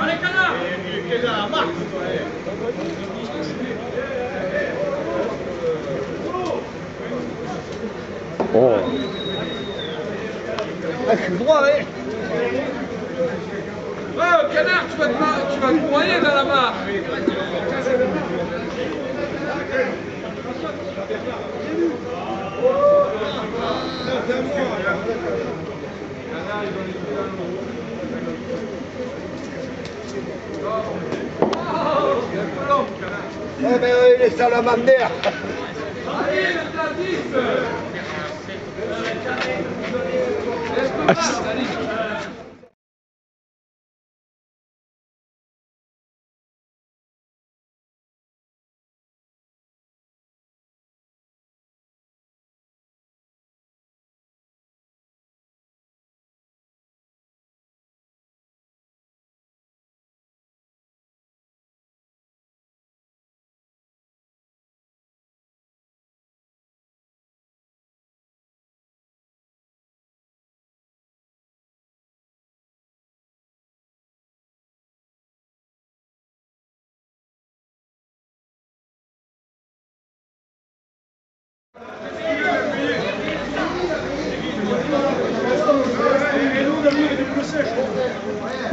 Allez, canard Oh. Ah, je suis droit, Oh, canard, tu vas, te, mar- tu vas te noyer dans la mare Eh ben, il est salamander Allez, le Tadis. Laisse-toi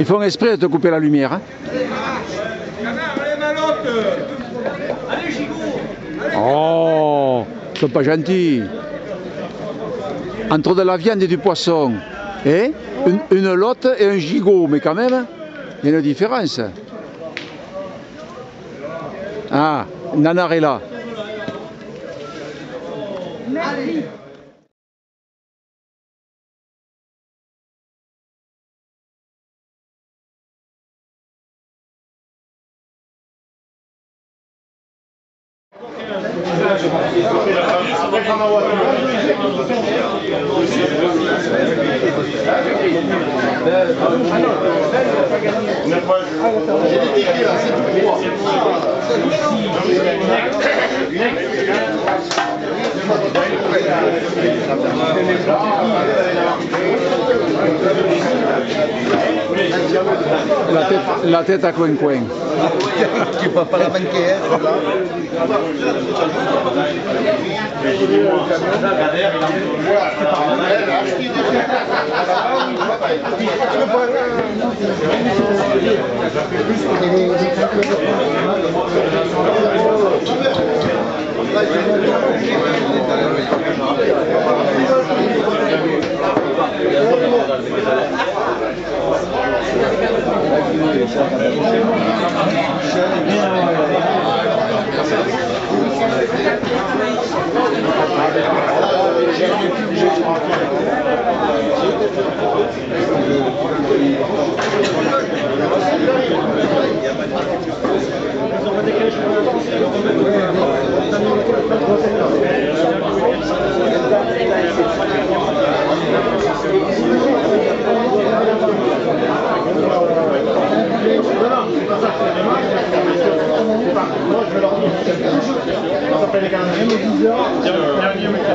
Ils font exprès de te couper la lumière. hein. Oh, ils sont pas gentils. Entre de la viande et du poisson, hein une, lotte et un gigot, mais quand même, il y a une différence. Ah, Nanar est. la teta cuen cuen.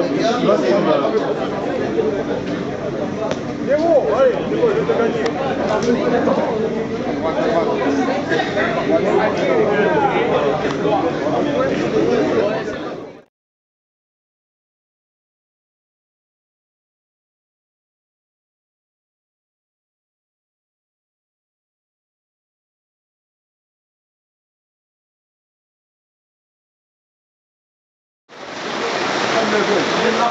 tête à coin-coin. Tu peux pas la manquer, hein, celle-là.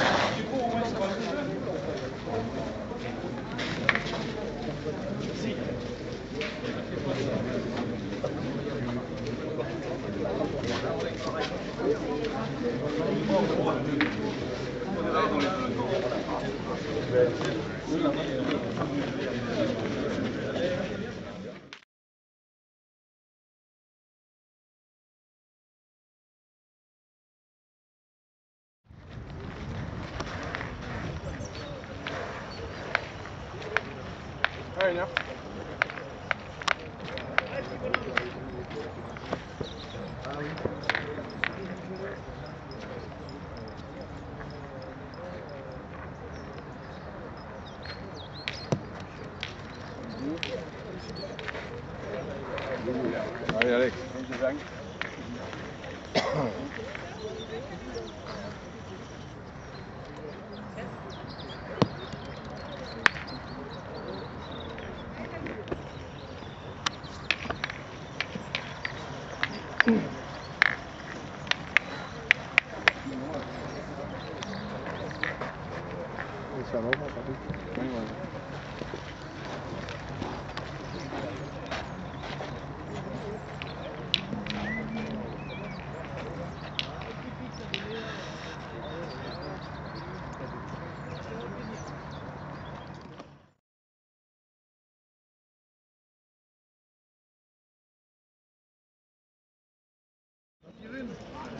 There you go. Allez, allez, comme je dingue.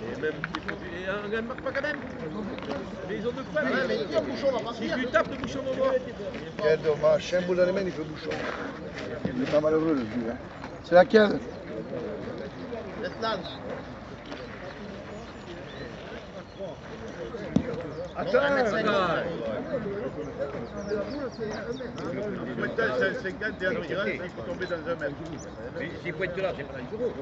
Et même, et un gars ne marque pas quand même. Mais ils ont deux points. mais Si tu tapes, le bouchon va voir. Quel dommage. Un bout d'allemagne, il fait bouchon. Il est pas malheureux, le vieux. Hein. C'est laquelle? C'est 50 et un virage, il faut tomber dans un mètre. Ces pointes-là, c'est pas un gros.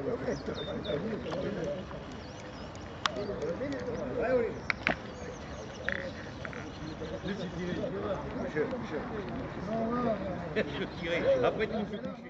Je tirais. Après, tu me fais toucher.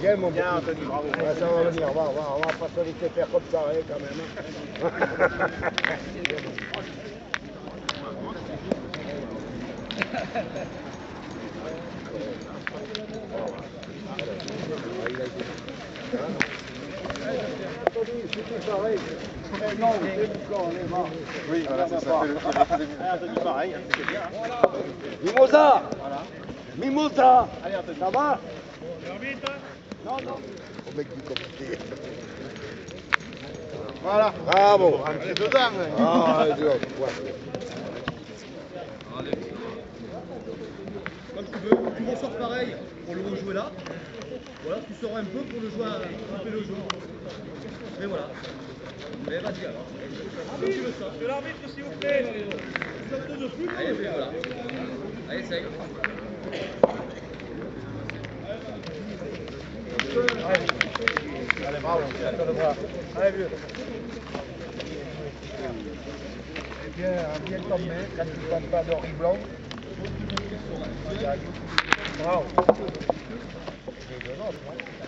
Bien, mon Bien, Anthony, bravo. Ouais, ça va venir, on va, on va, on va pas se faire comme ça, hein, quand même. Oui, voilà, c'est ça. fait le- Mimosa Mimosa Ça va? Non, non. Au mec du comité. Voilà. Bravo. Dedans. Ah, Dieu. Ouais. Comme tu ressors pareil pour le rejouer là. Voilà, tu sors un peu pour le jouer, à- couper le jeu. Mais voilà. Mais alors. Ça. De l'arbitre s'il vous plaît. Allez, mais voilà. Allez, essaye. Allez, bravo. Attends le bras. Allez, vieux. Eh bien, bien tombé, quand tu ne pas de riz blanc. Bravo. Et de l'autre, hein.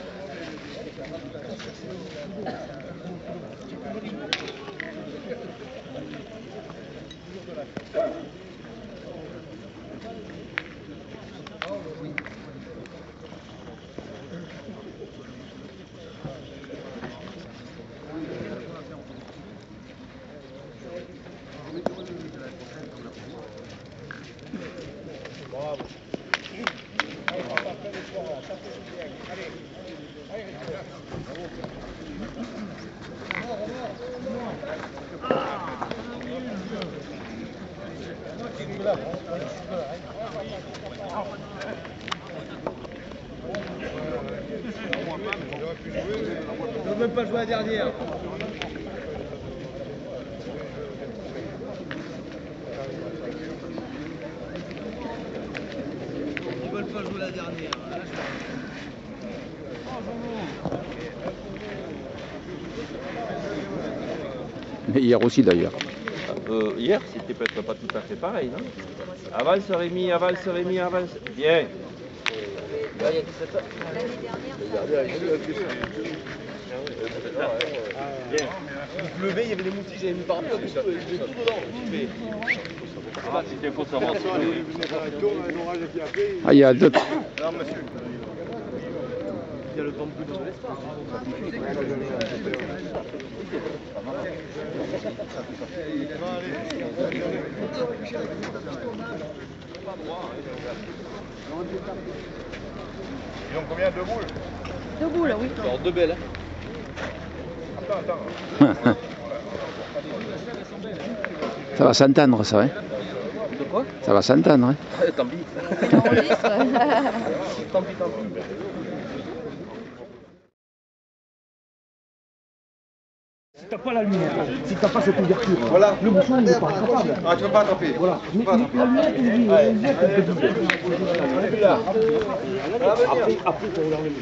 Je veux même pas jouer la dernière. Ils veulent pas jouer la dernière. Mais hier aussi d'ailleurs. Euh, hier, c'était peut-être pas tout à fait pareil, non? Avance Rémi, avance Rémi, avance. Bien. 17 heures. Bien. Il pleuvait, il y avait des moustiques, j'avais mis par terre, j'ai tout dedans. Ah, c'était fausse avance. Ah, il y a deux. Il y a le temps de l'espace. Ils ont combien de boules Debout là, oui. Alors, deux belles. Attends, attends. Ça va s'entendre, ça, hein De quoi? Ça va s'entendre, hein Tant pis. Tant pis, tant pis. T'as pas la lumière, si t'as pas cette ouverture, voilà. le bouchon n'est pas attrapable. Ah, tu peux pas attraper. Voilà. Mais tu dis, la lumière, elle te dit. Après, après, faut regarder le